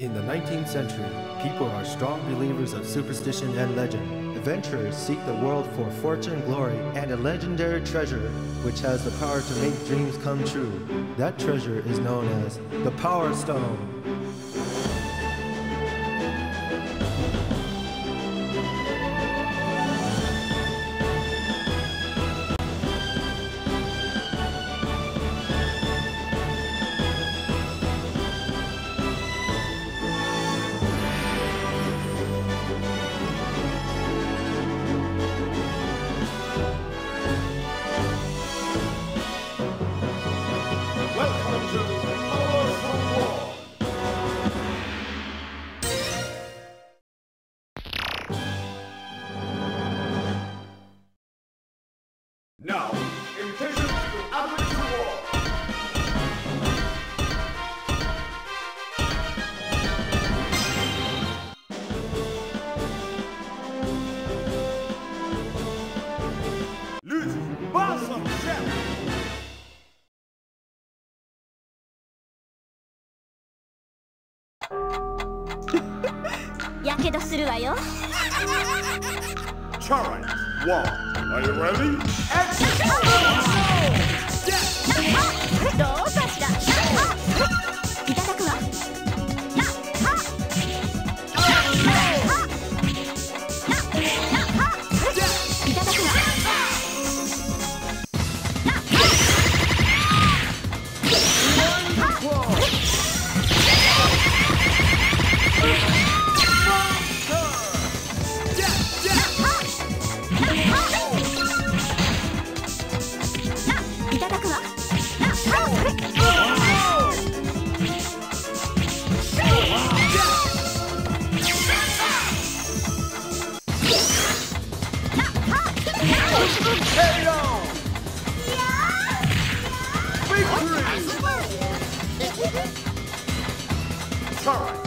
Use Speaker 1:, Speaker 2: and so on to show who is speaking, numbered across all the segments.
Speaker 1: In the 19th century, people are strong believers of superstition and legend. Adventurers seek the world for fortune, glory, and a legendary treasure which has the power to make dreams come true. That treasure is known as the Power Stone.
Speaker 2: Now, invitation to Aboriginal War. Losing Blossom Gem.
Speaker 3: やけするわよ。いただくわ。
Speaker 2: Challenge two.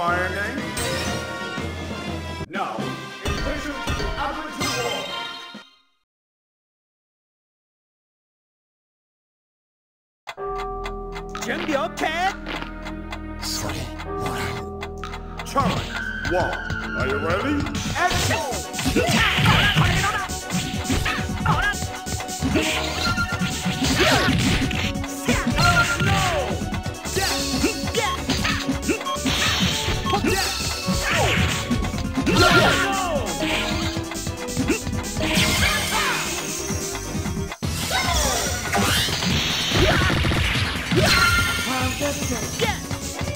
Speaker 2: Try again. Now, invitation to Aboriginal War.
Speaker 4: 準備 OK!
Speaker 2: Challenge one. Charge, one. Are you ready? Action!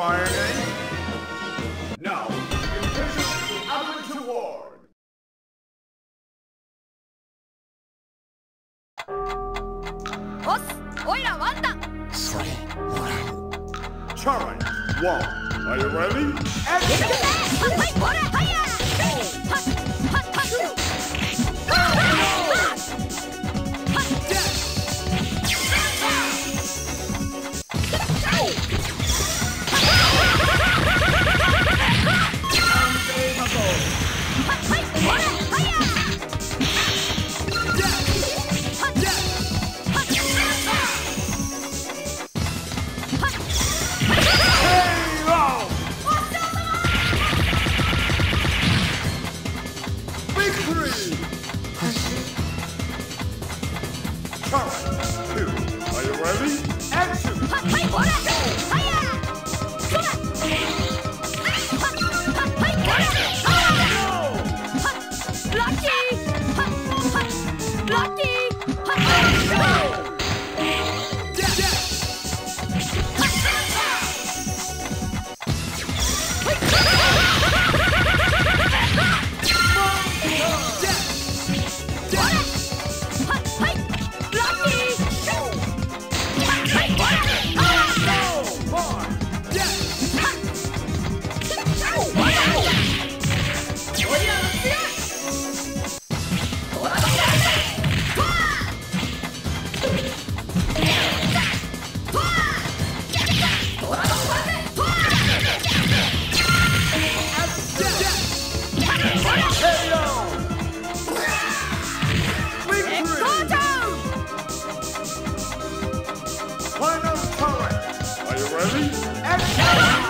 Speaker 2: Try again. Now, impatient Average Award. Challenge one. Are you ready? Victory! Action! Final Are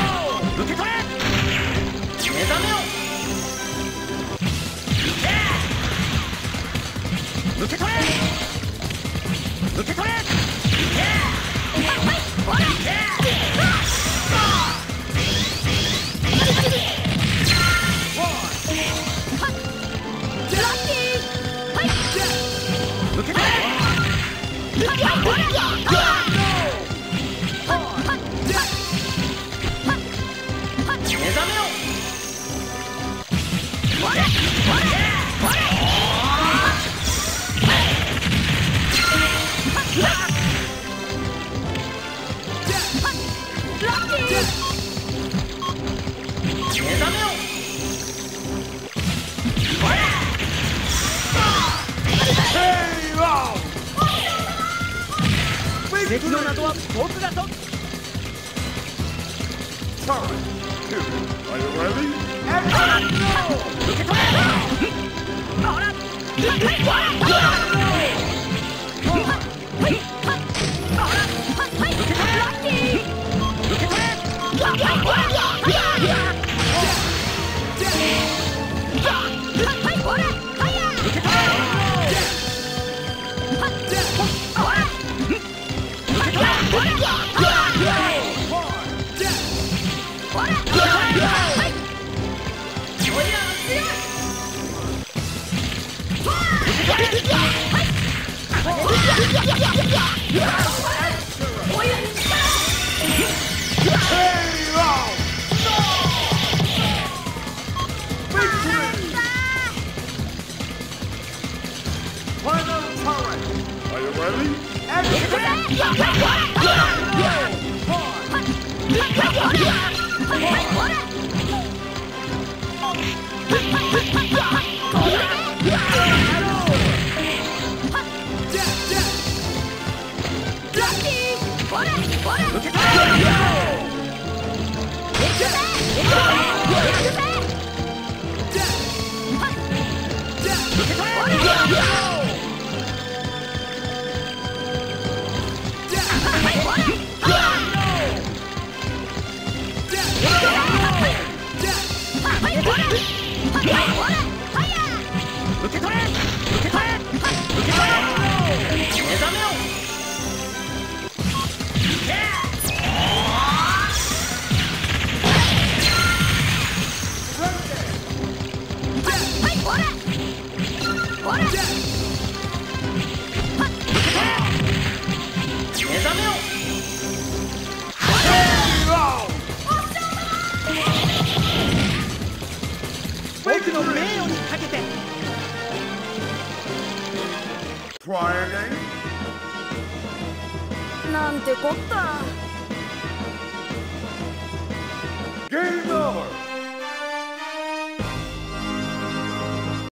Speaker 4: 受け取れ。受け取れ。
Speaker 2: forward. Are you ready?
Speaker 4: Everyone go! Ahora!
Speaker 2: Lucky!
Speaker 3: Lucky! Yeah! Yeah!
Speaker 5: なんてこった。
Speaker 3: ゲームオ